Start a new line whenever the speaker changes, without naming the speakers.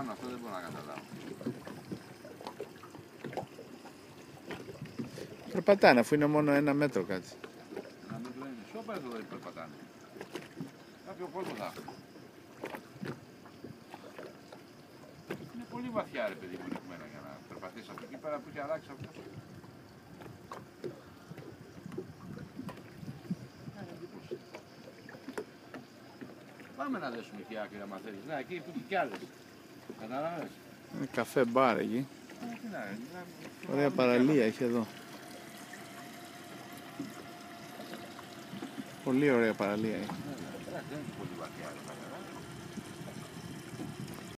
κάνουν αυτό δεν μπορώ να καταλάβω.
Περπατάνε αφού είναι μόνο ένα μέτρο κάτι.
Να μην το είναι. Σώπα εδώ δεν περπατάνε. Κάποιο κόσμο θα έχουν. Είναι πολύ βαθιά ρε παιδί μου ρηγμένα για να περπατήσει από εκεί πέρα που έχει αλλάξει αυτός. Κάνει εντύπωση. Πάμε να δέσουμε εκεί άκρη άμα θέλεις. Να, εκεί που έχει κι άλλες. Κατάλαβες;
Είναι καφέ μπαρ εκεί.
Ε, τι να, να-
Ωραία παραλία έχει εδώ. Πολύ ωραία παραλία έχει.